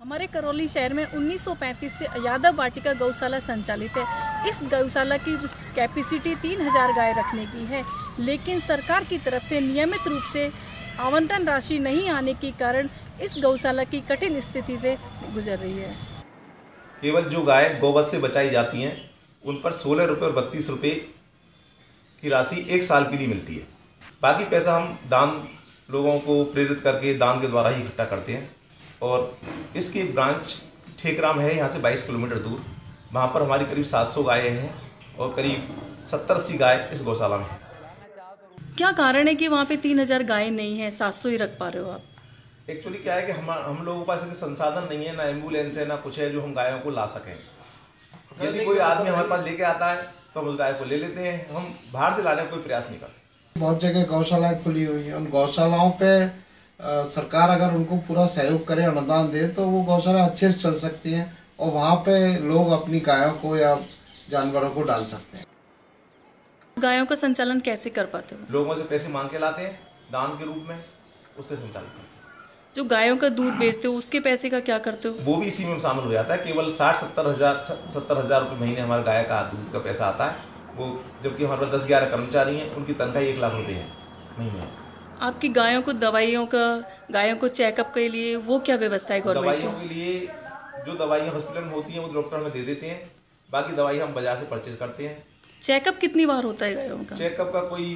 हमारे करौली शहर में 1935 से यादव वाटिका गौशाला संचालित है। इस गौशाला की कैपेसिटी 3000 गाय रखने की है, लेकिन सरकार की तरफ़ से नियमित रूप से आवंटन राशि नहीं आने के कारण इस गौशाला की कठिन स्थिति से गुजर रही है। केवल जो गाय गोबर से बचाई जाती हैं, उन पर सोलह रुपये और बत्तीस रुपये की राशि एक साल के लिए मिलती है। बाकी पैसा हम दान लोगों को प्रेरित करके दान के द्वारा ही इकट्ठा करते हैं। और इसकी एक ब्रांच ठेकराम है यहाँ से 22 किलोमीटर दूर। वहाँ पर हमारी करीब 700 गायें हैं और करीब 70 अस्सी गाय इस गौशाला में हैं। क्या कारण है कि वहाँ पे 3000 गाय नहीं है? 700 ही रख पा रहे हो आप। एक्चुअली क्या है कि हम हम लोगों के पास इतने संसाधन नहीं है ना एंबुलेंस है ना कुछ है जो हम गायों को ला सकें। यदि कोई आदमी हमारे पास लेके आता है तो हम उस गाय को ले लेते हैं। हम बाहर से लाने का कोई प्रयास नहीं करते। बहुत जगह गौशालाएँ खुली हुई हैं। उन गौशालाओं पे सरकार अगर उनको पूरा सहयोग करे अनुदान दे तो वो गौशाला अच्छे से चल सकती हैं और वहाँ पे लोग अपनी गायों को या जानवरों को डाल सकते हैं। गायों का संचालन कैसे कर पाते हो? लोगों से पैसे मांग के लाते हैं दान के रूप में उससे संचालन करते हैं। जो गायों का दूध बेचते हो उसके पैसे का क्या करते हो? वो भी इसी में शामिल हो जाता है केवल साठ सत्तर हज़ार सत्तर हज़ार रुपये महीने हमारे गाय का दूध का पैसा आता है। वो जबकि हमारे पास दस ग्यारह कर्मचारी हैं उनकी तनख्वाह एक लाख रुपये है महीने आपकी गायों को दवाइयों का गायों को चेकअप के लिए वो क्या व्यवस्था है गवर्नमेंट दवाइयों के? लिए जो दवाइयाँ हॉस्पिटल में होती हैं वो डॉक्टर हमें दे देते हैं। बाकी दवाई हम बाज़ार से परचेज करते हैं। चेकअप कितनी बार होता है गायों का? चेकअप का कोई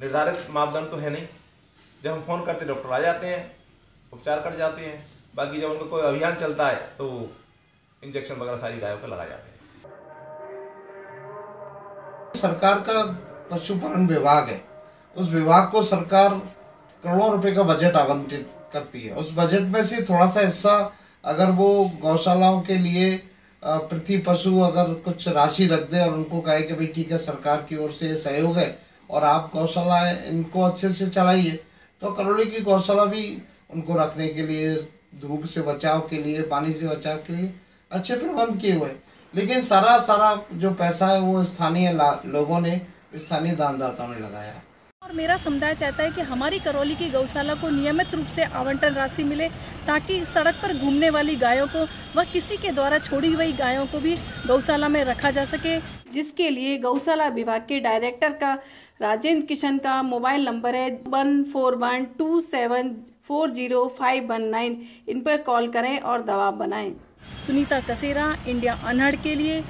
निर्धारित मापदंड तो है नहीं। जब हम फ़ोन करते डॉक्टर आ जाते हैं उपचार कर जाते हैं। बाकी जब उनका कोई अभियान चलता है तो इंजेक्शन वगैरह सारी गायों को लगाए जाते हैं। सरकार का पशुपालन विभाग है। उस विभाग को सरकार करोड़ों रुपए का बजट आवंटित करती है। उस बजट में से थोड़ा सा हिस्सा अगर वो गौशालाओं के लिए प्रति पशु अगर कुछ राशि रख दे और उनको कहे कि भाई ठीक है, सरकार की ओर से सहयोग है और आप गौशालाएँ इनको अच्छे से चलाइए तो करौली की गौशाला भी उनको रखने के लिए, धूप से बचाव के लिए, पानी से बचाव के लिए अच्छे प्रबंध किए हुए लेकिन सारा सारा जो पैसा है वो स्थानीय लोगों ने, स्थानीय दानदाताओं ने लगाया। और मेरा समुदाय चाहता है कि हमारी करौली की गौशाला को नियमित रूप से आवंटन राशि मिले, ताकि सड़क पर घूमने वाली गायों को व किसी के द्वारा छोड़ी हुई गायों को भी गौशाला में रखा जा सके, जिसके लिए गौशाला विभाग के डायरेक्टर का, राजेंद्र किशन का मोबाइल नंबर है one four one two seven four zero five one nine. इन पर कॉल करें और दबाव बनाएँ। सुनीता कसेरा, इंडिया अनहड़ के लिए।